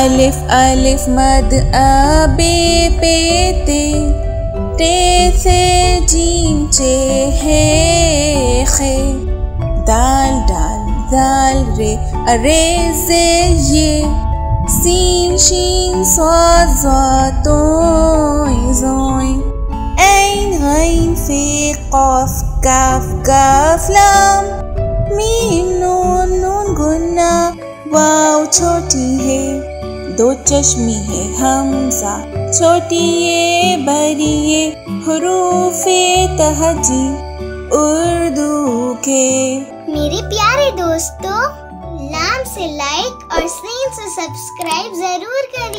alif alif, mad, a, b, p, t. T, c jim ch he khe dal dal dal, re re z ye. Sin, shin, so, zo toi rồi ain ghain fi qaf, kaf kaf, lam. Mim nun nun, gunna. Wow cho thì hề दो चश्मी है, हमजा। छोटी ये बड़ी ये हरूफ तहजी, उर्दू के। मेरे प्यारे दोस्तों, लाम से लाइक और सीन से सब्सक्राइब ज़रूर करिएगा